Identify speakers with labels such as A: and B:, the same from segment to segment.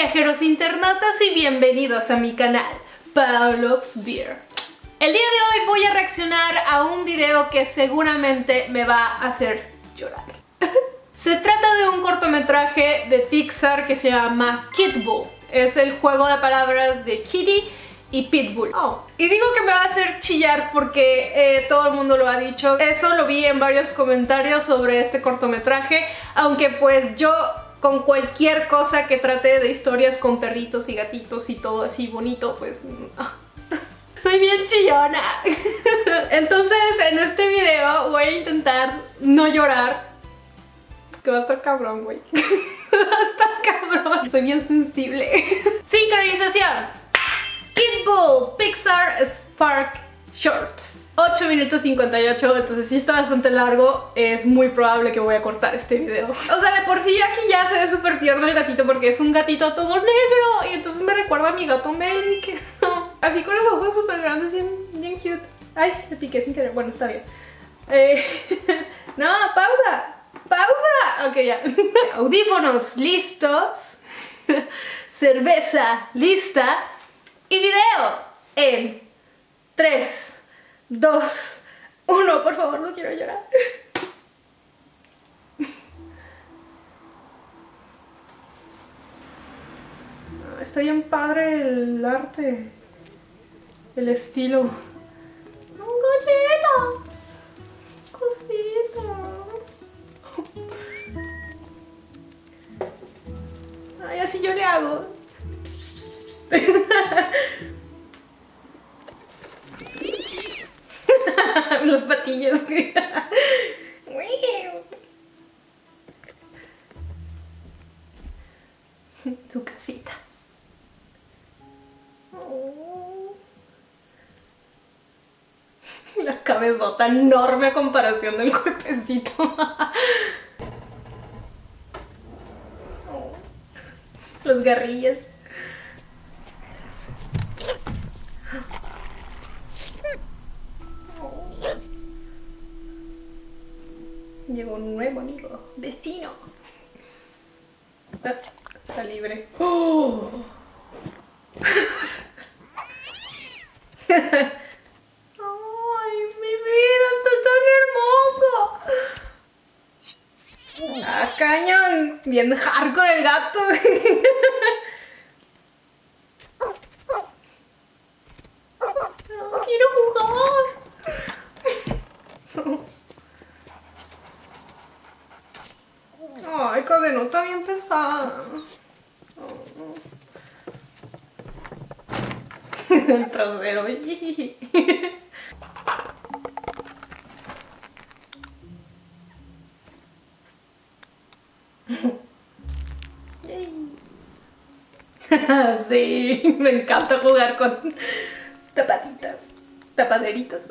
A: viajeros internautas y bienvenidos a mi canal, Paulo's Beer. El día de hoy voy a reaccionar a un video que seguramente me va a hacer llorar. Se trata de un cortometraje de Pixar que se llama Kid Bull. Es el juego de palabras de Kitty y Pitbull. Oh. Y digo que me va a hacer chillar porque eh, todo el mundo lo ha dicho. Eso lo vi en varios comentarios sobre este cortometraje, aunque pues yo con cualquier cosa que trate de historias con perritos y gatitos y todo así bonito, pues... Soy bien chillona. Entonces en este video voy a intentar no llorar. Que va a estar cabrón, güey. va a estar cabrón. Soy bien sensible. Sincronización. Kid Bull Pixar Spark Shorts. 8 minutos 58, entonces si está bastante largo, es muy probable que voy a cortar este video. O sea, de por sí aquí ya se ve súper tierno el gatito porque es un gatito todo negro y entonces me recuerda a mi gato Melly, que así con los ojos súper grandes, bien, bien cute. Ay, me piqué sin querer, bueno, está bien. Eh, no, pausa, pausa. Ok, ya. Audífonos listos, cerveza lista y video en 3, dos, uno, por favor, no quiero llorar. Está bien padre el arte, el estilo. ¡Un galleta! ¡Cosita! Ay, así yo le hago. Los patillos. Su casita. La cabezota enorme a comparación del cuerpecito. Los garrillas. Llegó un nuevo amigo, vecino. Está, libre. ¡Ay, mi vida! ¡Está tan hermoso! ¡Ah, cañón! Bien hardcore el gato. no está bien pesada. El trasero. sí, me encanta jugar con tapaditas, tapaderitas.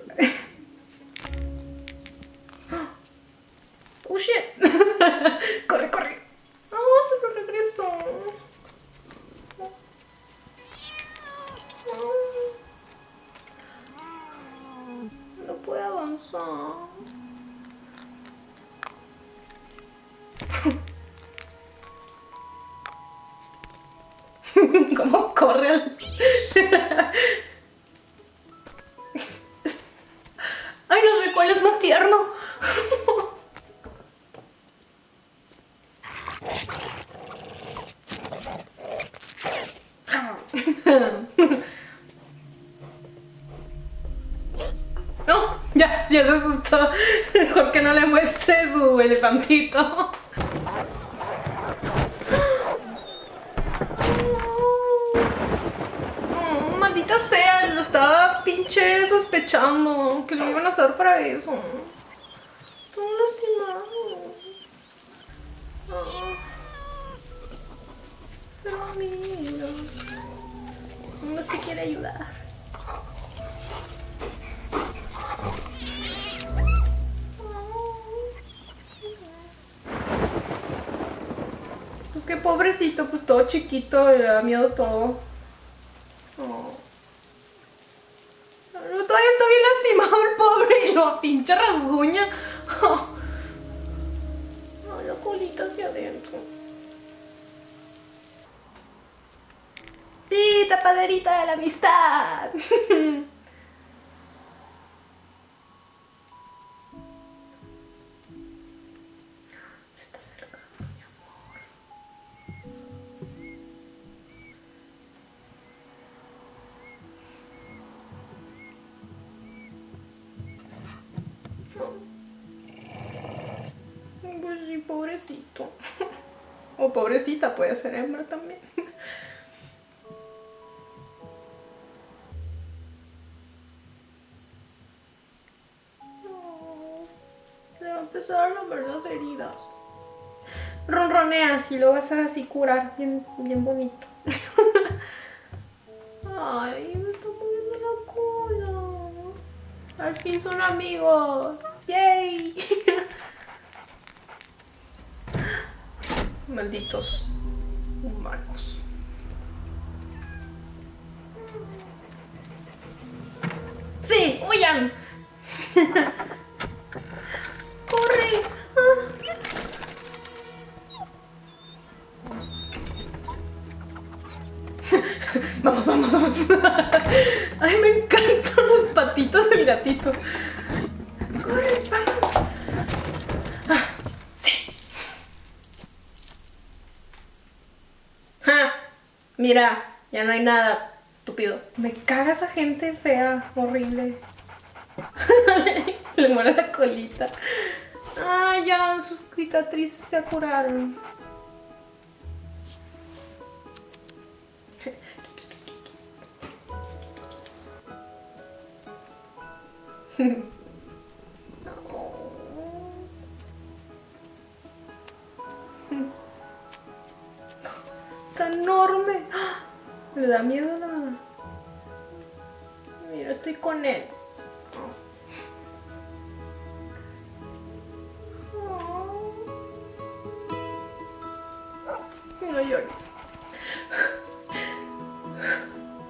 A: Ay, no sé cuál es más tierno. No, ya, ya se asustó. Mejor que no le muestre su elefantito. Pinche sospechando que lo iban a hacer para eso. Todo lastimado. Pero amigo. No es que quiere ayudar. Pues qué pobrecito, pues todo chiquito, le da miedo todo. La amistad. Se está acercando, mi amor. Pues sí, pobrecito. O pobrecita, puede ser hembra también. Va a ver las heridas. Ronronea, si lo vas a así curar bien, bien bonito. Ay, me está moviendo la cola. Al fin son amigos. ¡Yay! Malditos humanos. ¡Sí! ¡Huyan! Ay, me encantan las patitas del gatito. Corre, vamos. Ah, sí. Ja, mira, ya no hay nada. Estúpido. Me caga esa gente fea, horrible. Le muere la colita. Ay, ya sus cicatrices se curaron. Está enorme. Le da miedo la. Mira, estoy con él. No llores.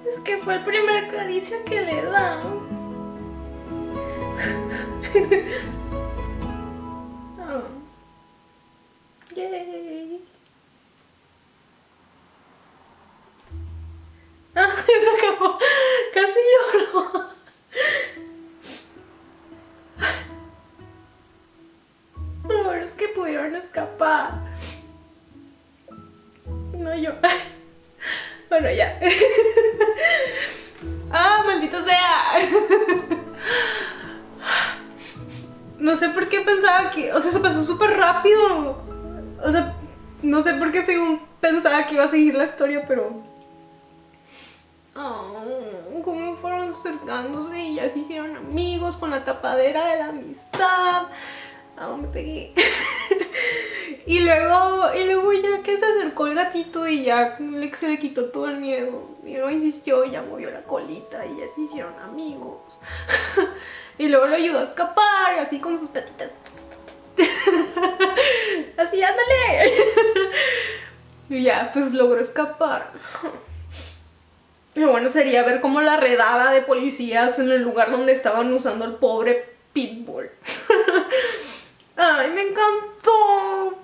A: Es que fue el primer caricia que le da. Ah, se acabó. Casi lloro. Lo es que pudieron escapar. No yo. Bueno, ya. Ah, maldito sea. No sé por qué pensaba que, o sea, se pasó súper rápido. O sea, no sé por qué según pensaba que iba a seguir la historia, pero Oh, cómo fueron acercándose y ya se hicieron amigos con la tapadera de la amistad. Ah, me pegué. y luego, y luego ya que se acercó el gatito y ya se le quitó todo el miedo. Y luego insistió y ya movió la colita y ya se hicieron amigos. y luego lo ayudó a escapar, así con sus patitas. así, ándale. y ya, pues logró escapar. Lo bueno sería ver cómo la redada de policías en el lugar donde estaban usando al pobre Pitbull. Ay, me encantó.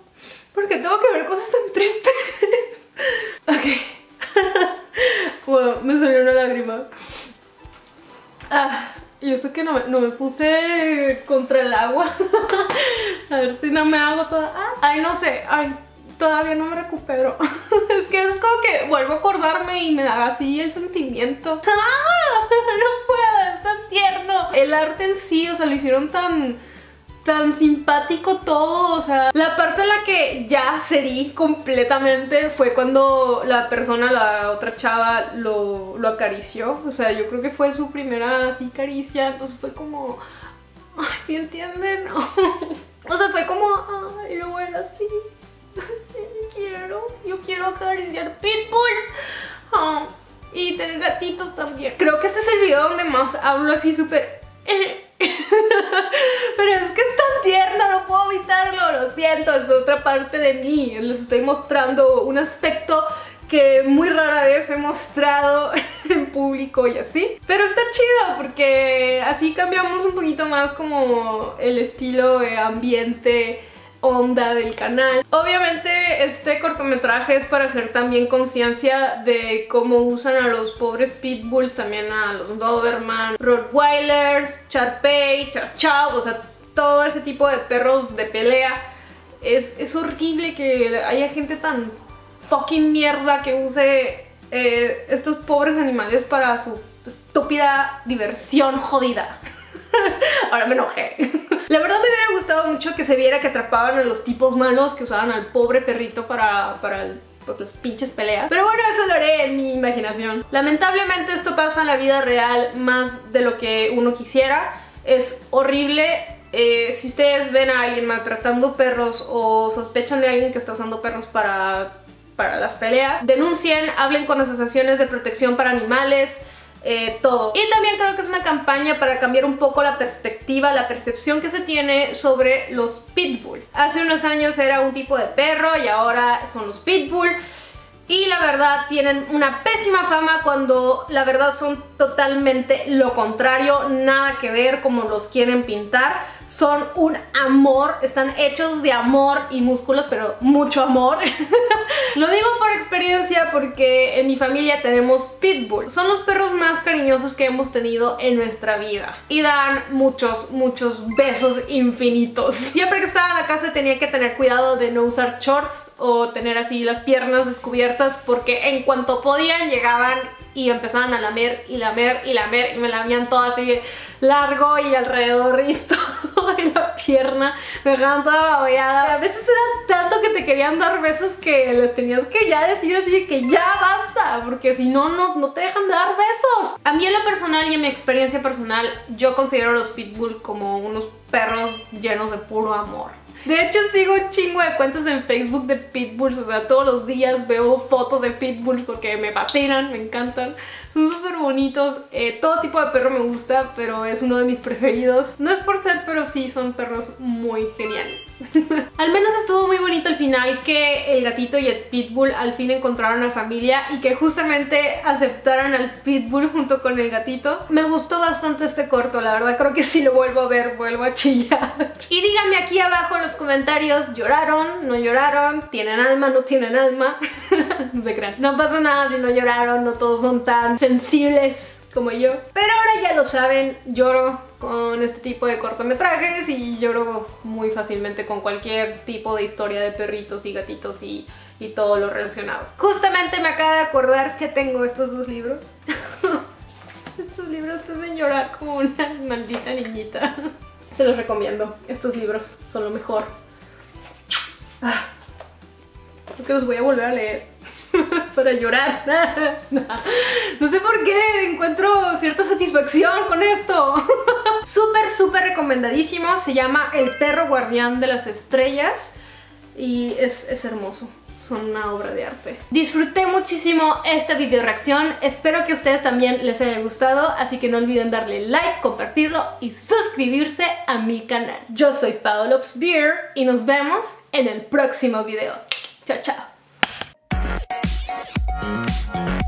A: Porque tengo que ver cosas tan tristes. ok. bueno, me salió una lágrima. Ah, y eso que no, me- no me puse contra el agua. A ver si no me hago toda. ah, Ay, no sé. Ay, todavía no me recupero. es que es como que vuelvo a acordarme y me da así el sentimiento. ¡Ah! No puedo, es tan tierno. El arte en sí, o sea, lo hicieron tan tan simpático todo, o sea, la parte en la que ya cedí completamente fue cuando la persona, la otra chava, lo, lo acarició, o sea, yo creo que fue su primera así caricia, entonces fue como, ay, ¿sí entienden? o sea, fue como, ay, lo voy así, quiero, yo quiero acariciar pitbulls. Ah, y tener gatitos también. Creo que este es el video donde más hablo así súper... Pero es que es tan tierno, no puedo evitarlo, lo siento, es otra parte de mí. Les estoy mostrando un aspecto que muy rara vez he mostrado en público y así. Pero está chido porque así cambiamos un poquito más como el estilo de ambiente onda del canal. Obviamente este cortometraje es para hacer también conciencia de cómo usan a los pobres pitbulls, también a los Doberman, Rottweilers, Charpey, Chow, o sea, todo ese tipo de perros de pelea. Es, es horrible que haya gente tan fucking mierda que use eh, estos pobres animales para su estúpida diversión jodida. Ahora me enojé. La verdad me hubiera gustado mucho que se viera que atrapaban a los tipos malos que usaban al pobre perrito para, para pues, las pinches peleas. Pero bueno, eso lo haré en mi imaginación. Lamentablemente esto pasa en la vida real más de lo que uno quisiera. Es horrible. Eh, si ustedes ven a alguien maltratando perros o sospechan de alguien que está usando perros para, para las peleas, denuncien, hablen con asociaciones de protección para animales, eh, todo. Y también creo que es una campaña para cambiar un poco la perspectiva, la percepción que se tiene sobre los pitbull. Hace unos años era un tipo de perro y ahora son los pitbull. Y la verdad tienen una pésima fama cuando la verdad son totalmente lo contrario, nada que ver como los quieren pintar son un amor, están hechos de amor y músculos, pero mucho amor. Lo digo por experiencia porque en mi familia tenemos pitbull. Son los perros más cariñosos que hemos tenido en nuestra vida. Y dan muchos, muchos besos infinitos. Siempre que estaba en la casa tenía que tener cuidado de no usar shorts o tener así las piernas descubiertas porque en cuanto podían llegaban y empezaban a lamer y lamer y lamer y me lamían todo así largo y alrededor y todo en la pierna, me dejaban toda babeada. A veces era tanto que te querían dar besos que les tenías que ya decir así que ya basta, porque si no, no, te dejan de dar besos. A mí en lo personal y en mi experiencia personal, yo considero a los pitbull como unos perros llenos de puro amor. De hecho sigo un chingo de cuentas en Facebook de pitbulls, o sea, todos los días veo fotos de pitbulls porque me fascinan, me encantan. Son súper bonitos, eh, todo tipo de perro me gusta, pero es uno de mis preferidos. No es por ser, pero sí, son perros muy geniales. al menos estuvo muy bonito al final que el gatito y el pitbull al fin encontraron a familia y que justamente aceptaran al pitbull junto con el gatito. Me gustó bastante este corto, la verdad creo que si lo vuelvo a ver vuelvo a chillar. y díganme aquí abajo en los comentarios, ¿lloraron? ¿No lloraron? ¿Tienen alma? ¿No tienen alma? no se crean. No pasa nada si no lloraron, no todos son tan sensibles como yo. Pero ahora ya lo saben, lloro con este tipo de cortometrajes y lloro muy fácilmente con cualquier tipo de historia de perritos y gatitos y, y todo lo relacionado. Justamente me acabo de acordar que tengo estos dos libros. estos libros te hacen llorar como una maldita niñita. Se los recomiendo, estos libros son lo mejor. Ah, creo que los voy a volver a leer. para llorar. no sé por qué encuentro cierta satisfacción con esto. súper, súper recomendadísimo. Se llama El perro guardián de las estrellas y es, es hermoso son una obra de arte. Disfruté muchísimo esta video reacción, espero que a ustedes también les haya gustado, así que no olviden darle like, compartirlo y suscribirse a mi canal. Yo soy Paolops Beer y nos vemos en el próximo video. Chao, chao. Thank you.